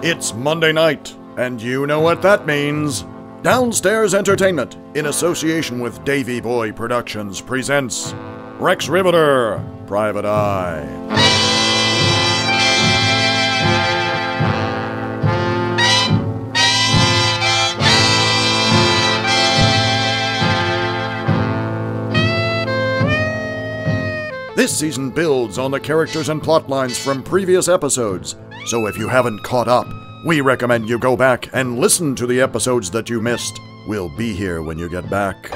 It's Monday night, and you know what that means. Downstairs Entertainment, in association with DaveyBoy Productions, presents Rex Rivetter, Private Eye. This season builds on the characters and plot lines from previous episodes, so if you haven't caught up, we recommend you go back and listen to the episodes that you missed. We'll be here when you get back.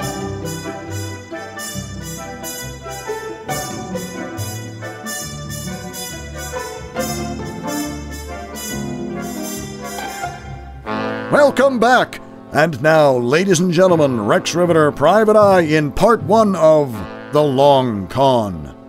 Welcome back! And now, ladies and gentlemen, Rex Rivetter Private Eye in part one of The Long Con.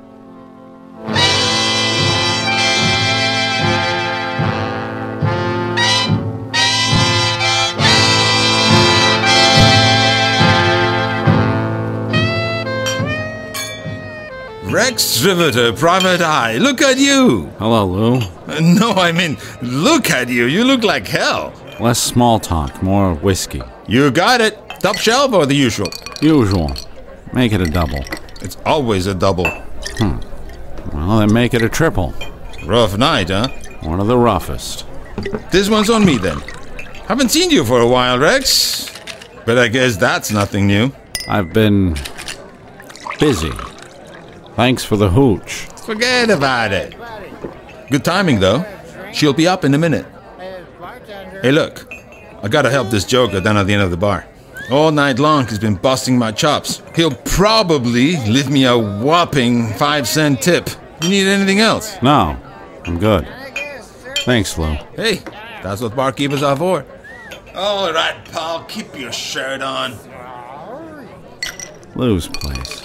Rex Rivetter, Private Eye, look at you! Hello, Lou. Uh, No, I mean, look at you. You look like hell. Less small talk, more whiskey. You got it. Top shelf or the usual? Usual. Make it a double. It's always a double. Hmm. Well, then make it a triple. Rough night, huh? One of the roughest. This one's on me then. Haven't seen you for a while, Rex. But I guess that's nothing new. I've been busy. Thanks for the hooch. Forget about it. Good timing, though. She'll be up in a minute. Hey, look. I gotta help this joker down at the end of the bar. All night long, he's been busting my chops. He'll probably leave me a whopping five cent tip. You need anything else? No, I'm good. Thanks, Lou. Hey, that's what barkeepers are for. All right, pal, keep your shirt on. Lou's place.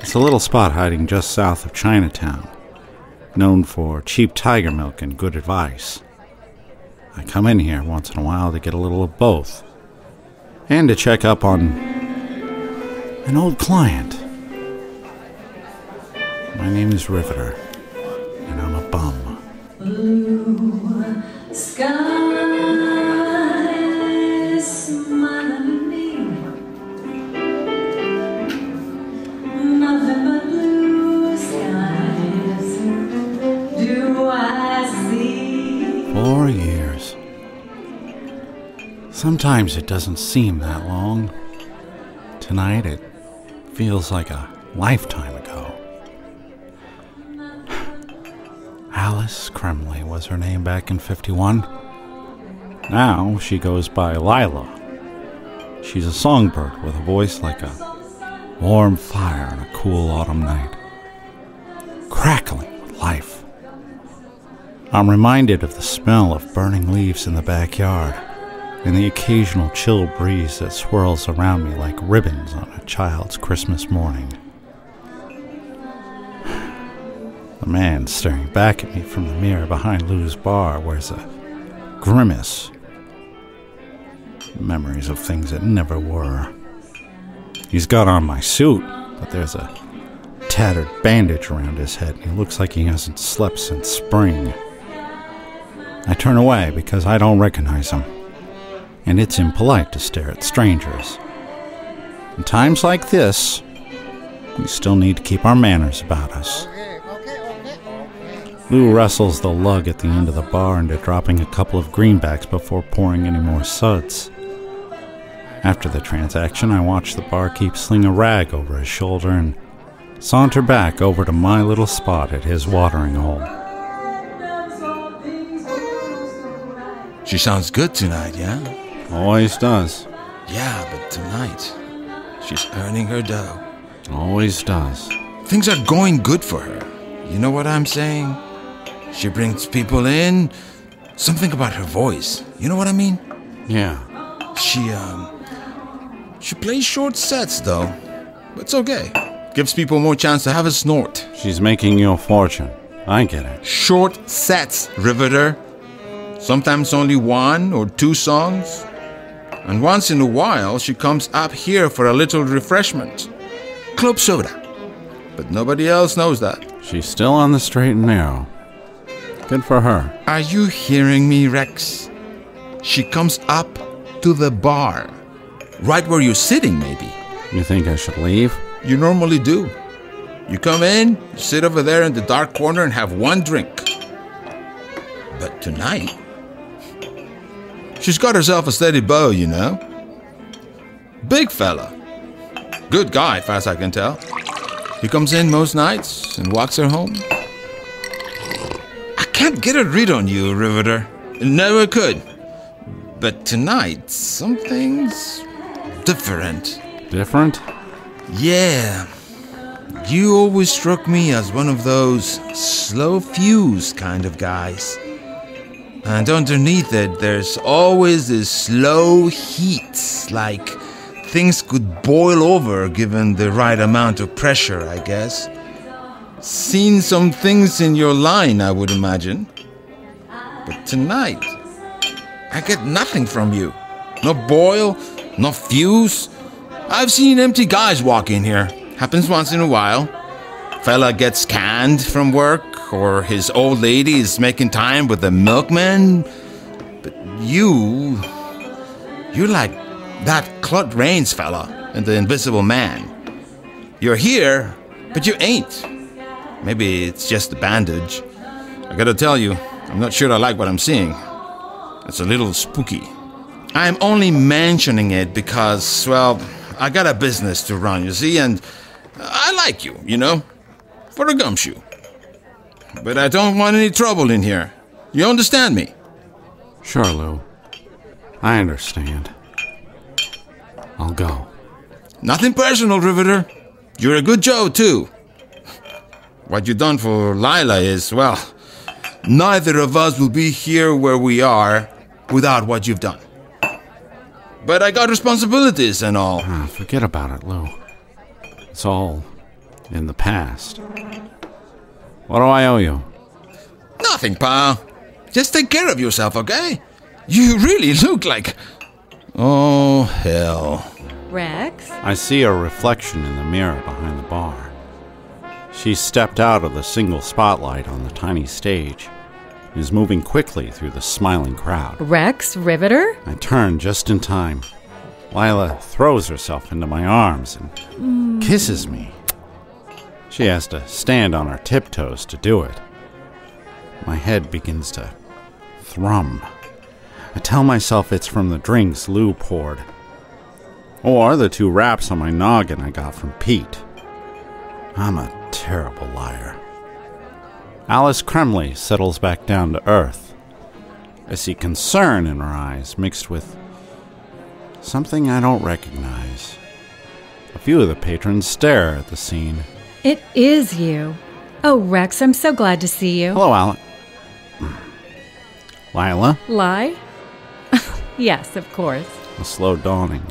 It's a little spot hiding just south of Chinatown, known for cheap tiger milk and good advice. I come in here once in a while to get a little of both, and to check up on an old client. My name is Rivetter, and I'm a bum. Blue Sky Four years. Sometimes it doesn't seem that long. Tonight it feels like a lifetime ago. Alice Cremley was her name back in 51. Now she goes by Lila. She's a songbird with a voice like a warm fire on a cool autumn night, I'm reminded of the smell of burning leaves in the backyard and the occasional chill breeze that swirls around me like ribbons on a child's Christmas morning. The man staring back at me from the mirror behind Lou's bar wears a grimace. Memories of things that never were. He's got on my suit, but there's a tattered bandage around his head, and he looks like he hasn't slept since spring. I turn away because I don't recognize him, and it's impolite to stare at strangers. In times like this, we still need to keep our manners about us. Lou wrestles the lug at the end of the bar into dropping a couple of greenbacks before pouring any more suds. After the transaction, I watch the barkeep sling a rag over his shoulder and saunter back over to my little spot at his watering hole. She sounds good tonight, yeah? Always does. Yeah, but tonight, she's earning her dough. Always does. Things are going good for her. You know what I'm saying? She brings people in. Something about her voice. You know what I mean? Yeah. She, um. She plays short sets, though. But it's okay. Gives people more chance to have a snort. She's making your fortune. I get it. Short sets, Rivetter. Sometimes only one or two songs. And once in a while, she comes up here for a little refreshment. Club soda. But nobody else knows that. She's still on the straight and narrow. Good for her. Are you hearing me, Rex? She comes up to the bar. Right where you're sitting, maybe. You think I should leave? You normally do. You come in, you sit over there in the dark corner and have one drink. But tonight, she's got herself a steady beau, you know. Big fella. Good guy, far as I can tell. He comes in most nights and walks her home. I can't get a read on you, Rivetter. Never could. But tonight, something's different. Different? Yeah. You always struck me as one of those slow fuse kind of guys. And underneath it, there's always this slow heat, like things could boil over given the right amount of pressure, I guess. Seen some things in your line, I would imagine. But tonight, I get nothing from you. No boil, no fuse. I've seen empty guys walk in here. Happens once in a while. Fella gets canned from work, or his old lady is making time with the milkman. But you. You're like that Claude Rains fella and the Invisible Man. You're here, but you ain't. Maybe it's just the bandage. I gotta tell you, I'm not sure I like what I'm seeing. It's a little spooky. I'm only mentioning it because, well, I got a business to run, you see, and I like you, you know, for a gumshoe. But I don't want any trouble in here. You understand me? Sure, Lou. I understand. I'll go. Nothing personal, Rivetter. You're a good Joe, too. What you done for Lila is, well, neither of us will be here where we are without what you've done. But I got responsibilities and all. Ah, forget about it, Lou. It's all in the past. What do I owe you? Nothing, pal. Just take care of yourself, okay? You really look like. Oh, hell. Rex? I see a reflection in the mirror behind the bar. She stepped out of the single spotlight on the tiny stage and is moving quickly through the smiling crowd. Rex Rivetter? I turn just in time. Lila throws herself into my arms and kisses me. She has to stand on her tiptoes to do it. My head begins to thrum. I tell myself it's from the drinks Lou poured, oh, or the two raps on my noggin I got from Pete. I'm a terrible liar. Alice Kremley settles back down to earth. I see concern in her eyes mixed with something I don't recognize. A few of the patrons stare at the scene. It is you. Oh, Rex, I'm so glad to see you. Hello, Alan. Lila, Lie? yes, of course. a slow dawning,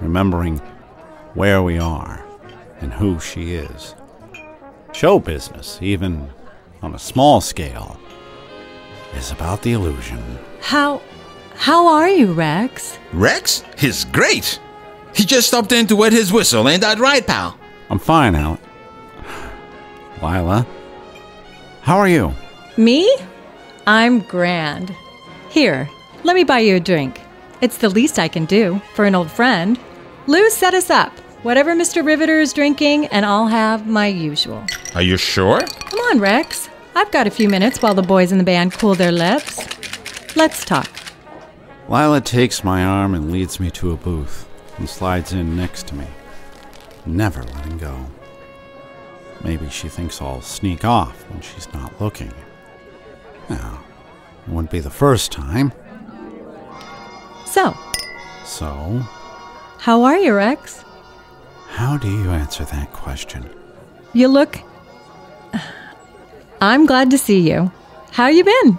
remembering where we are and who she is. Show business, even on a small scale, is about the illusion. How how are you, Rex? Rex? He's great. He just stopped in to wet his whistle, ain't that right, pal? I'm fine, Alan. Lila, how are you? Me? I'm grand. Here, let me buy you a drink. It's the least I can do for an old friend. Lou set us up. Whatever Mr. Rivetter is drinking, and I'll have my usual. Are you sure? Come on, Rex. I've got a few minutes while the boys in the band cool their lips. Let's talk. Lila takes my arm and leads me to a booth and slides in next to me, never letting go. Maybe she thinks I'll sneak off when she's not looking. Now, it wouldn't be the first time, So, so how are you, Rex? how do you answer that question? You look. I'm glad to see you. How you been?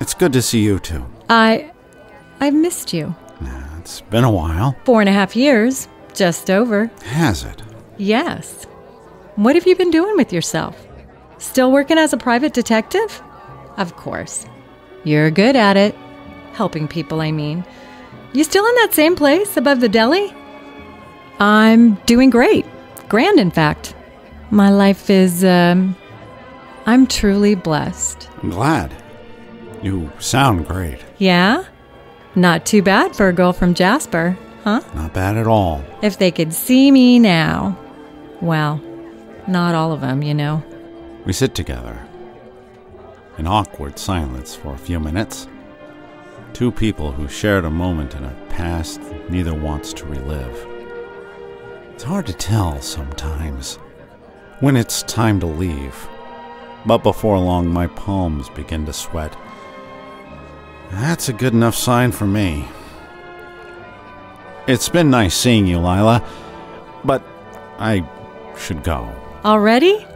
It's good to see you too. I. I've missed you. Nah, It's been a while, Four and a half years. Just over. has it? Yes. What have you been doing with yourself? Still working as a private detective? Of course. You're good at it. Helping people, I mean. You still in that same place above the deli? I'm doing great. Grand, in fact. My life is, um. I'm truly blessed. I'm glad. You sound great. Yeah? Not too bad for a girl from Jasper, huh? Not bad at all. If they could see me now. Well, not all of them, you know. We sit together. In awkward silence for a few minutes. Two people who shared a moment in a past neither wants to relive. It's hard to tell sometimes when it's time to leave. But before long, my palms begin to sweat. That's a good enough sign for me. It's been nice seeing you, Lila, but I should go. Already?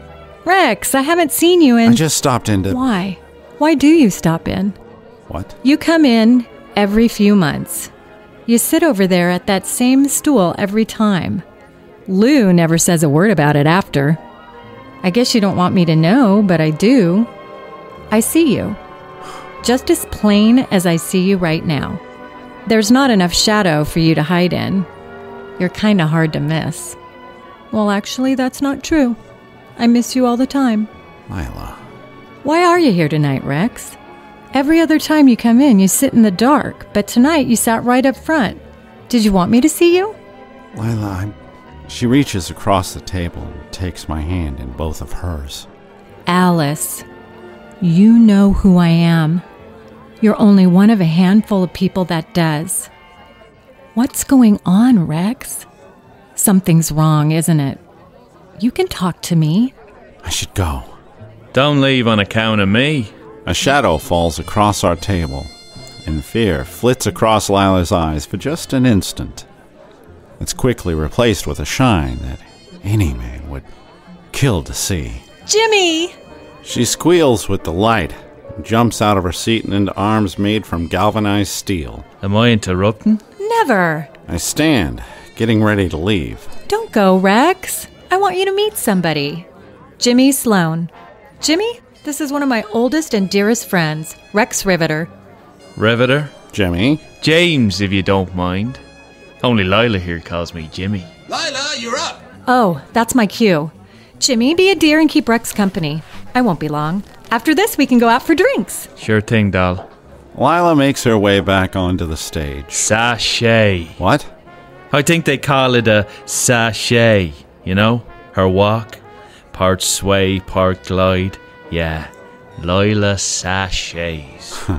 Rex, I haven't seen you in. I just stopped in to. Why? Why do you stop in? What? You come in every few months. You sit over there at that same stool every time. Lou never says a word about it after. I guess you don't want me to know, but I do. I see you. Just as plain as I see you right now. There's not enough shadow for you to hide in. You're kind of hard to miss. Well, actually, that's not true. I miss you all the time. Lila. Why are you here tonight, Rex? Every other time you come in, you sit in the dark, but tonight you sat right up front. Did you want me to see you? Lila, I'm... She reaches across the table and takes my hand in both of hers. Alice, you know who I am. You're only one of a handful of people that does. What's going on, Rex? Something's wrong, isn't it? You can talk to me. I should go. Don't leave on account of me. A shadow falls across our table, and fear flits across Lila's eyes for just an instant. It's quickly replaced with a shine that any man would kill to see. Jimmy! She squeals with delight, and jumps out of her seat and into arms made from galvanized steel. Am I interrupting? Never. I stand, getting ready to leave. Don't go, Rex. I want you to meet somebody. Jimmy Sloane. Jimmy, this is one of my oldest and dearest friends, Rex Rivetter. Rivetter? Jimmy, James, if you don't mind. Only Lila here calls me Jimmy. Lila, you're up. Oh, that's my cue. Jimmy, be a dear and keep Rex company. I won't be long. After this, we can go out for drinks. Sure thing, doll. Lila makes her way back onto the stage. Sachet. What? I think they call it a sachet, you know? Her walk. Part sway, part glide. Yeah. Lila sachets.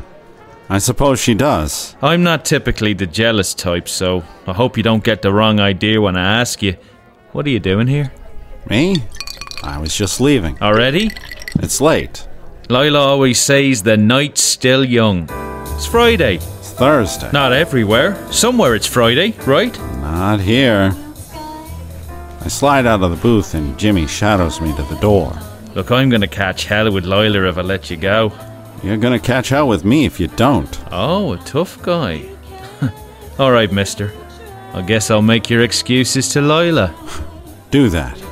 I suppose she does. I'm not typically the jealous type, so I hope you don't get the wrong idea when I ask you, what are you doing here? Me? I was just leaving. Already? It's late. Lila always says the night's still young. It's Friday. Thursday. Not everywhere. Somewhere it's Friday, right? Not here. I slide out of the booth and Jimmy shadows me to the door. Look, I'm gonna catch hell with Lila if I let you go. You're gonna catch hell with me if you don't. Oh, a tough guy. All right, mister. I guess I'll make your excuses to Lila. Do that.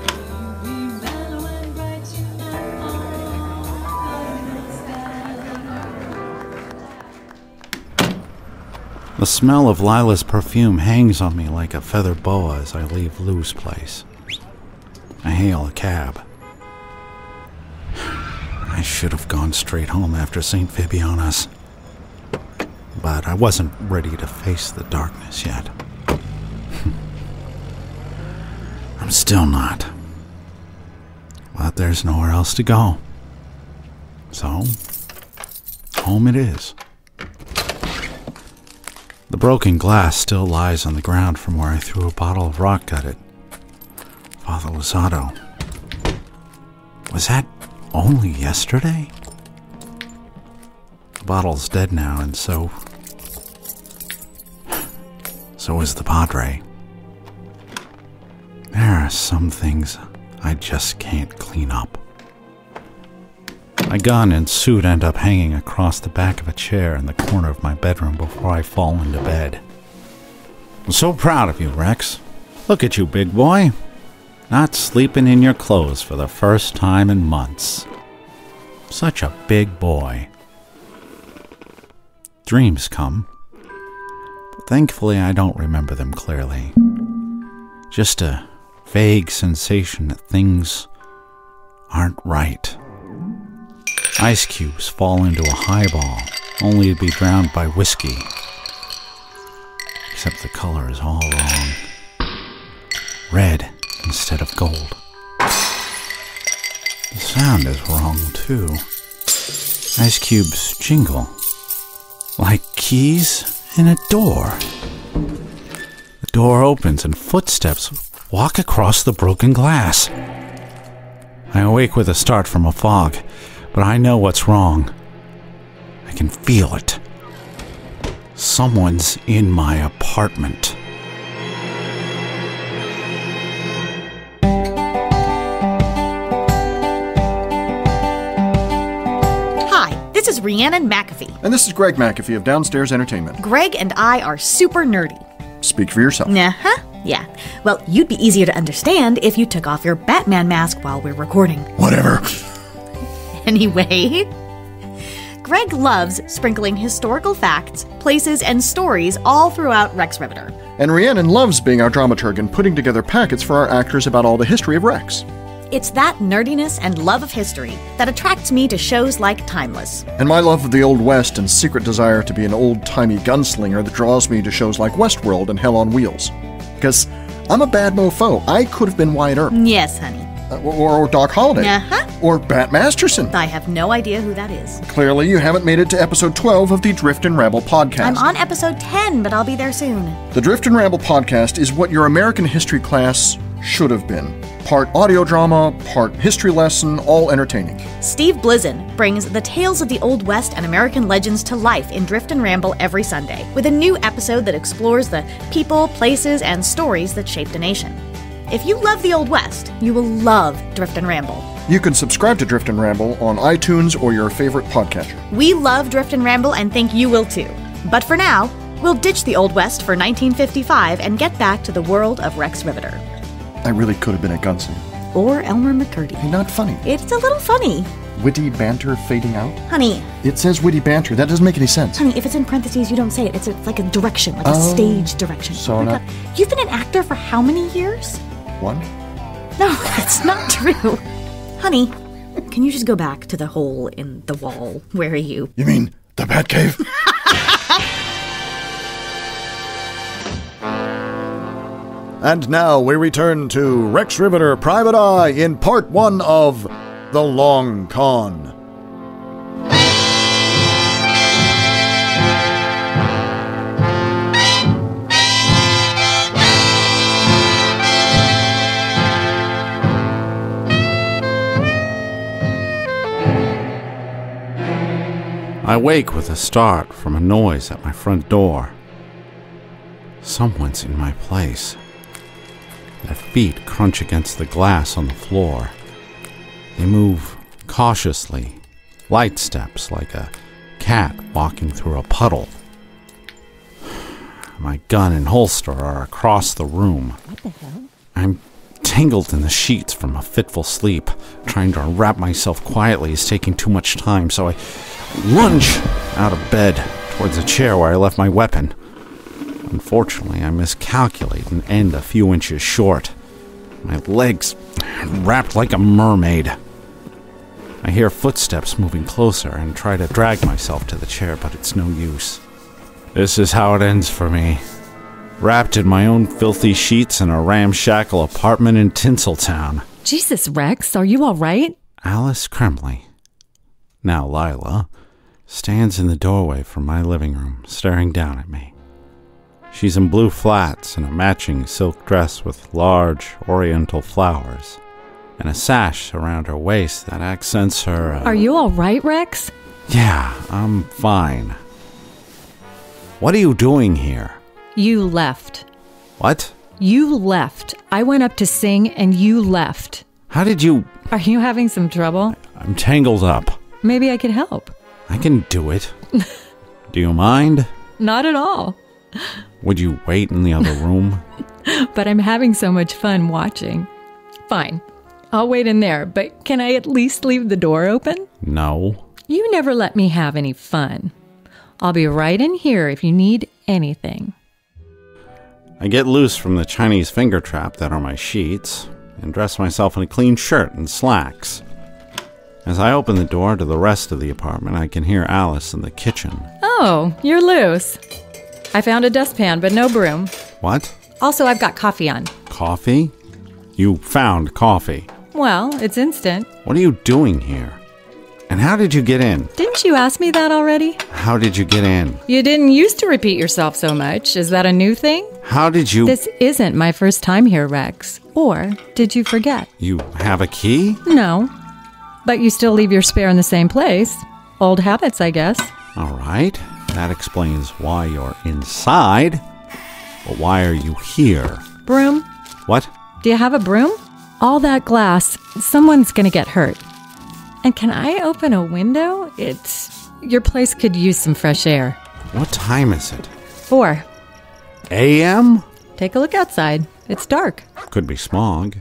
The smell of Lila's perfume hangs on me like a feather boa as I leave Lou's place. I hail a cab. I should have gone straight home after St. Fabiana's. But I wasn't ready to face the darkness yet. I'm still not. But there's nowhere else to go. So, home it is. The broken glass still lies on the ground from where I threw a bottle of rock at it. Father Lozado. Was that only yesterday? The bottle's dead now, and so. So is the Padre. There are some things I just can't clean up. My gun and suit end up hanging across the back of a chair in the corner of my bedroom before I fall into bed. I'm so proud of you, Rex. Look at you, big boy. Not sleeping in your clothes for the first time in months. Such a big boy. Dreams come, but thankfully I don't remember them clearly. Just a vague sensation that things aren't right. Ice cubes fall into a highball, only to be drowned by whiskey. Except the color is all wrong red instead of gold. The sound is wrong, too. Ice cubes jingle like keys in a door. The door opens and footsteps walk across the broken glass. I awake with a start from a fog, but I know what's wrong. I can feel it. Someone's in my apartment. Hi, this is Rhiannon McAfee. And this is Greg McAfee of Downstairs Entertainment. Greg and I are super nerdy. Speak for yourself. Uh huh. Yeah. Well, you'd be easier to understand if you took off your Batman mask while we're recording. Whatever. Anyway, Greg loves sprinkling historical facts, places, and stories all throughout Rex Rivetter. And Rhiannon loves being our dramaturg and putting together packets for our actors about all the history of Rex. It's that nerdiness and love of history that attracts me to shows like Timeless. And my love of the Old West and secret desire to be an old timey gunslinger that draws me to shows like Westworld and Hell on Wheels. Because I'm a bad mofo. I could have been Wyatt Earp. Yes, honey. Uh, or, or Doc Holliday. Uh-huh. Or Bat Masterson. I have no idea who that is. Clearly, you haven't made it to episode 12 of the Drift and Ramble podcast. I'm on episode 10, but I'll be there soon. The Drift and Ramble podcast is what your American history class should have been. Part audio drama, part history lesson, all entertaining. Steve Blizzen brings the tales of the Old West and American legends to life in Drift and Ramble every Sunday, with a new episode that explores the people, places, and stories that shaped a nation. If you love the Old West, you will love Drift and Ramble. You can subscribe to Drift and Ramble on iTunes or your favorite podcatcher. We love Drift and Ramble and think you will too. But for now, we'll ditch the Old West for 1955 and get back to the world of Rex Rivetter. I really could have been a gunslinger. Or Elmer McCurdy. Not funny. It's a little funny. Witty banter fading out? Honey, It says witty banter. That doesn't make any sense. honey, if it's in parentheses, you don't say it. It's, it's like a direction, like a Oh, stage direction. so oh not- God. You've been an actor for how many years? One? No, that's not true. Honey, can you just go back to the hole in the wall? Where are you? You mean the Batcave? and now we return to Rex Rivetter Private Eye in part one of The Long Con. I wake with a start from a noise at my front door. Someone's in my place. Their feet crunch against the glass on the floor. They move cautiously, light steps like a cat walking through a puddle. My gun and holster are across the room. What the hell? I'm tangled in the sheets from a fitful sleep. Trying to unwrap myself quietly is taking too much time, so I lunge out of bed towards a chair where I left my weapon. Unfortunately, I miscalculate and end a few inches short. My legs wrapped like a mermaid. I hear footsteps moving closer and try to drag myself to the chair, but it's no use. This is how it ends for me. Wrapped in my own filthy sheets in a ramshackle apartment in Tinseltown. Jesus, Rex, are you all right? Alice Kremley, now Lila, stands in the doorway from my living room, staring down at me. She's in blue flats and a matching silk dress with large oriental flowers, and a sash around her waist that accents her. Uh, Are you all right, Rex? Yeah, I'm fine. What are you doing here? You left. What? You left. I went up to sing and you left. How did you. Are you having some trouble? I'm tangled up. Maybe I could help. I can do it. do you mind? Not at all. Would you wait in the other room? But I'm having so much fun watching. Fine. I'll wait in there, but can I at least leave the door open? No. You never let me have any fun. I'll be right in here if you need anything. I get loose from the Chinese finger trap that are my sheets and dress myself in a clean shirt and slacks. As I open the door to the rest of the apartment, I can hear Alice in the kitchen. Oh, you're loose. I found a dustpan, but no broom. What? Also, I've got coffee on. Coffee? You found coffee. Well, it's instant. What are you doing here? And how did you get in? Didn't you ask me that already? How did you get in? You didn't used to repeat yourself so much. Is that a new thing? How did you. This isn't my first time here, Rex. Or did you forget? You have a key? No. But you still leave your spare in the same place. Old habits, I guess. All right. That explains why you're inside. But why are you here? Broom? What? Do you have a broom? All that glass, someone's gonna get hurt. And can I open a window? It's. Your place could use some fresh air. What time is it? Four. AM? Take a look outside. It's dark. Could be smog.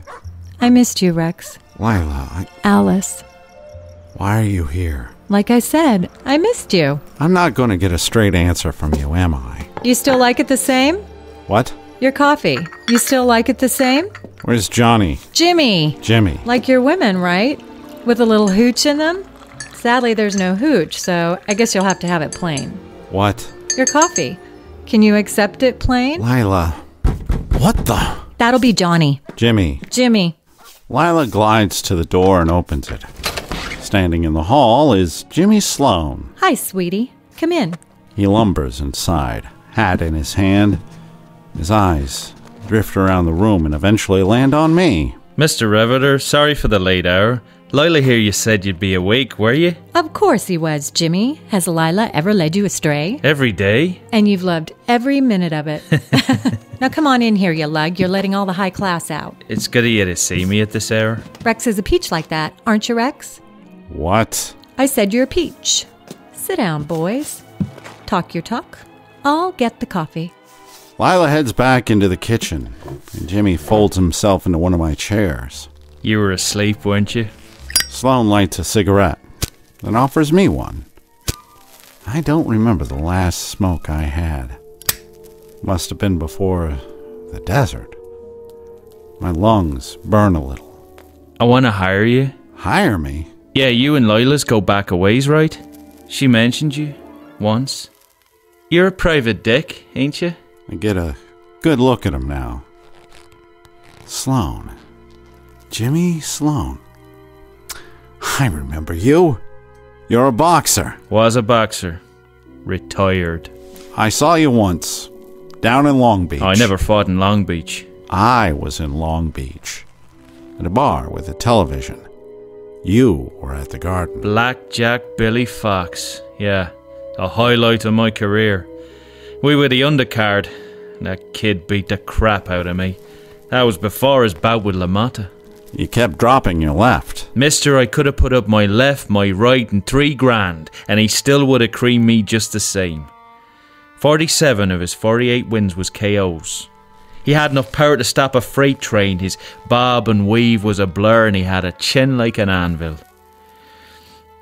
I missed you, Rex. Lila, I, Alice. why are you here? Like I said, I missed you. I'm not going to get a straight answer from you, am I? You still like it the same? What? Your coffee. You still like it the same? Where's Johnny? Jimmy. Jimmy? Like your women, right? With a little hooch in them? Sadly, there's no hooch, so I guess you'll have to have it plain. What? Your coffee. Can you accept it plain? Lila. What the? That'll be Johnny. Jimmy. Jimmy. Lila glides to the door and opens it. Standing in the hall is Jimmy Sloane. Hi, sweetie. Come in. He lumbers inside, hat in his hand. His eyes drift around the room and eventually land on me. Mr. Rivetter, sorry for the late hour. Lila here, you said you'd be awake, were you? Of course he was, Jimmy. Has Lila ever led you astray? Every day? And you've loved every minute of it. now come on in here, you lug. You're letting all the high class out. It's good of you to see me at this hour. Rex is a peach like that, aren't you, Rex? What? I said you're a peach. Sit down, boys. Talk your talk. I'll get the coffee. Lila heads back into the kitchen, and Jimmy folds himself into one of my chairs. You were asleep, weren't you? Sloane lights a cigarette, then offers me one. I don't remember the last smoke I had. Must have been before the desert. My lungs burn a little. I want to hire you. Hire me? Yeah, you and Lila's go back a ways, right? She mentioned you once. You're a private dick, ain't you? I get a good look at him now. Sloane. Jimmy Sloane. I remember you. You're a boxer. Was a boxer. Retired. I saw you once. Down in Long Beach. I never fought in Long Beach. I was in Long Beach. At a bar with a television. You were at the garden. Blackjack Billy Fox. Yeah, a highlight of my career. We were the undercard. That kid beat the crap out of me. That was before his bout with LaMotta. You kept dropping your left. Mister, I could have put up my left, my right, and three grand, and he still would have creamed me just the same. 47 of his 48 wins was KOs. He had enough power to stop a freight train, his bob and weave was a blur, and he had a chin like an anvil.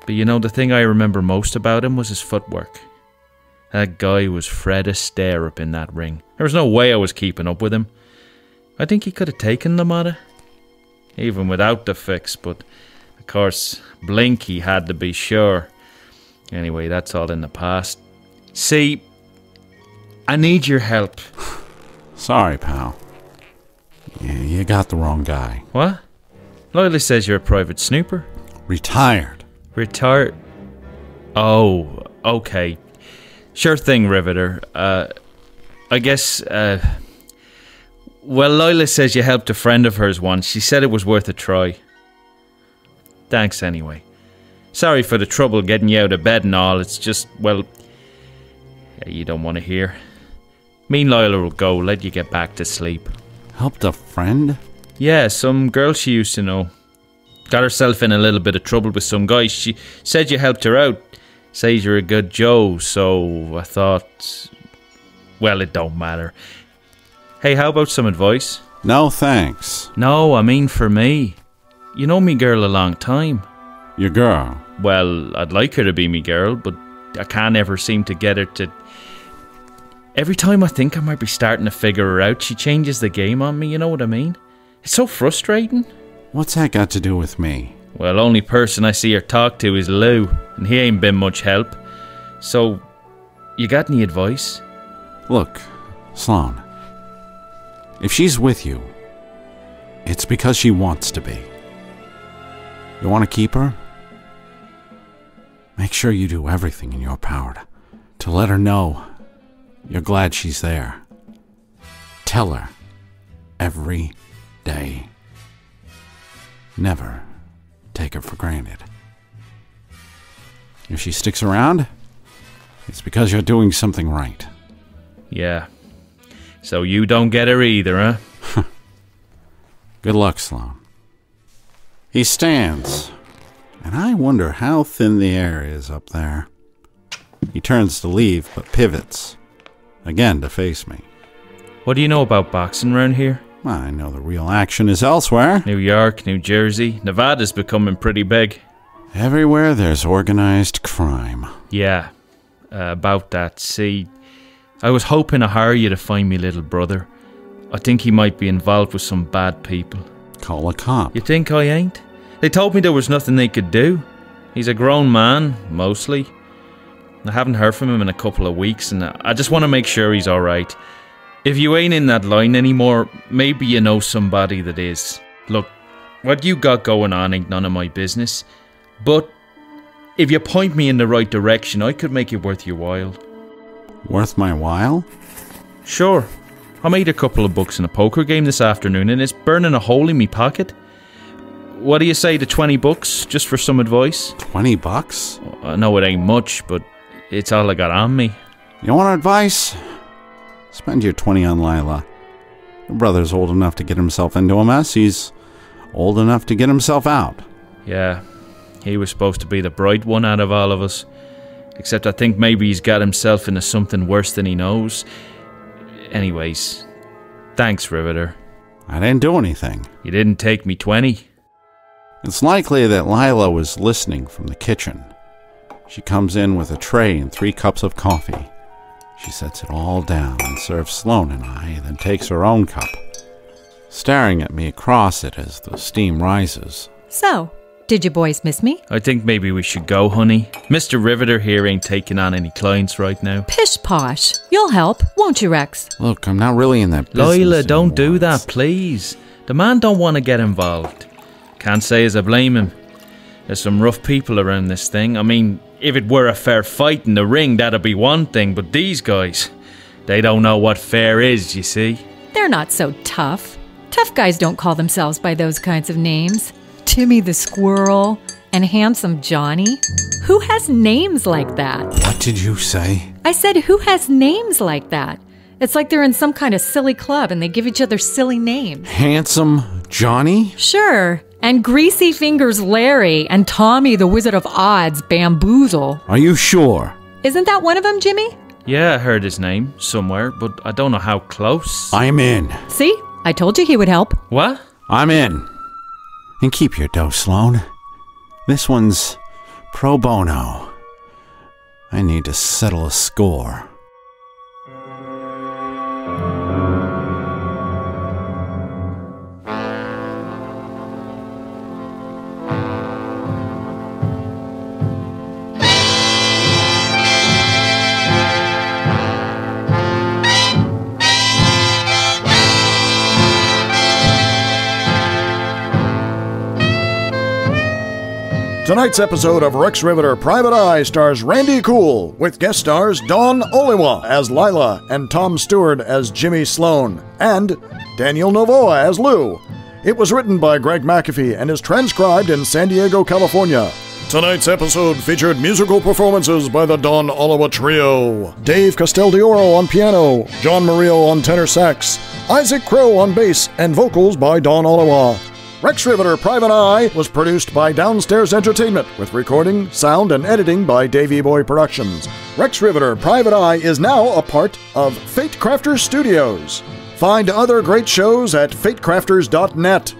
But you know, the thing I remember most about him was his footwork. That guy was Fred Astaire up in that ring. There was no way I was keeping up with him. I think he could have taken LaMotta, even without the fix, but of course, Blinky had to be sure. Anyway, that's all in the past. See, I need your help. Sorry, pal. You, you got the wrong guy. What? Lila says you're a private snooper. Retired. Retired. Oh, okay. Sure thing, Rivetter. Uh, I guess, uh, well, Lila says you helped a friend of hers once. She said it was worth a try. Thanks anyway. Sorry for the trouble getting you out of bed and all. It's just, well, you don't want to hear. Me and Lila will go, let you get back to sleep. Helped a friend? Yeah, some girl she used to know. Got herself in a little bit of trouble with some guy. She said you helped her out. Says you're a good Joe, so I thought. Well, it don't matter. Hey, how about some advice? No, thanks. No, I mean for me. You know me girl a long time. Your girl. Well, I'd like her to be me girl, but I can't ever seem to get her to. Every time I think I might be starting to figure her out, she changes the game on me, you know what I mean? It's so frustrating. What's that got to do with me? Well, only person I see her talk to is Lou, and he ain't been much help. So, you got any advice? Look, Sloane, if she's with you, it's because she wants to be. You want to keep her? Make sure you do everything in your power to, to let her know you're glad she's there. Tell her every day. Never take her for granted. If she sticks around, it's because you're doing something right. Yeah. So you don't get her either, huh? Good luck, Sloane. He stands, and I wonder how thin the air is up there. He turns to leave, but pivots, again to face me. What do you know about boxing around here? I know the real action is elsewhere. New York, New Jersey, Nevada's becoming pretty big. Everywhere there's organized crime. Yeah, uh, about that. See, I was hoping to hire you to find me little brother. I think he might be involved with some bad people. Call a cop. You think I ain't? They told me there was nothing they could do. He's a grown man, mostly. I haven't heard from him in a couple of weeks, and I just want to make sure he's alright. If you ain't in that line anymore, maybe you know somebody that is. Look, what you got going on ain't none of my business. But if you point me in the right direction, I could make it worth your while. Worth my while? Sure. I made a couple of bucks in a poker game this afternoon and it's burning a hole in me pocket. What do you say to 20 bucks just for some advice? Twenty bucks? I know it ain't much, but it's all I got on me. You want advice? Spend your 20 on Lila. Your brother's old enough to get himself into a mess. He's old enough to get himself out. Yeah, he was supposed to be the bright one out of all of us. Except I think maybe he's got himself into something worse than he knows. Anyways, thanks, Rivetter. I didn't do anything. You didn't take me 20. It's likely that Lila was listening from the kitchen. She comes in with a tray and three cups of coffee. She sets it all down and serves Sloane and I, then takes her own cup, staring at me across it as the steam rises. So, did you boys miss me? I think maybe we should go, honey. Mr. Rivetter here ain't taking on any clients right now. Pish posh. You'll help, won't you, Rex? Look, I'm not really in that business Lila, don't do anymore. that, please. The man don't want to get involved. Can't say as I blame him. There's some rough people around this thing. I mean, if it were a fair fight in the ring, that'd be one thing, but these guys, they don't know what fair is, you see. They're not so tough. Tough guys don't call themselves by those kinds of names. Timmy the Squirrel and Handsome Johnny. Who has names like that? What did you say? I said, who has names like that? It's like they're in some kind of silly club and they give each other silly names. Handsome Johnny? Sure. And Greasy Fingers Larry and Tommy the Wizard of Odds Bamboozle. Are you sure? Isn't that one of them, Jimmy? Yeah, I heard his name somewhere, but I don't know how close. I'm in. See? I told you he would help. what? I'm in. And keep your dough, Sloane. This one's pro bono. I need to settle a score. Tonight's episode of Rex Rivetter Private Eye stars Randy Coull, with guest stars Dawn Oliwa as Lila and Tom Steward as Jimmy Sloane, and Daniel Novoa as Lou. It was written by Greg McAfee and is transcribed in San Diego, California. Tonight's episode featured musical performances by the Dawn Oliwa Trio. Dave Casteldioro on piano, John Murillo on tenor sax, Isaac Crow on bass, and vocals by Dawn Oliwa. Rex Rivetter Private Eye was produced by Downstairs Entertainment with recording, sound, and editing by Davey Boy Productions. Rex Rivetter Private Eye is now a part of Fatecrafters Studios. Find other great shows at fatecrafters.net.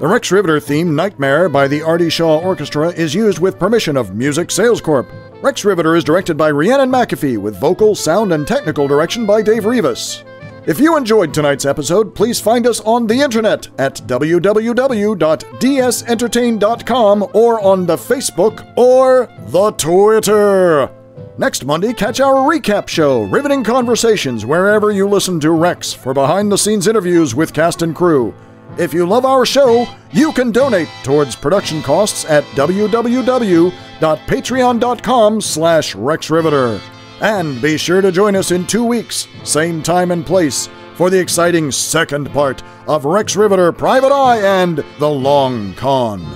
The Rex Rivetter theme, Nightmare, by the Artie Shaw Orchestra, is used with permission of Music Sales Corp. Rex Rivetter is directed by Rhiannon McAfee with vocal, sound, and technical direction by Dave Rivas. If you enjoyed tonight's episode, please find us on the internet at www.dsentertain.com or on the Facebook or the Twitter. Next Monday, catch our recap show, Rivetting Conversations, wherever you listen to Rex for behind the scenes interviews with cast and crew. If you love our show, you can donate towards production costs at www.patreon.com slash rexrivetter. And be sure to join us in two weeks, same time and place, for the exciting second part of Rex Rivetter Private Eye and The Long Con.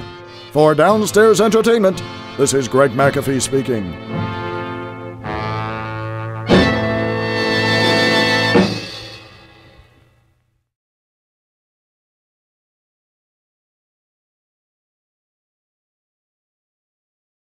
For Downstairs Entertainment, this is Greg McAfee speaking.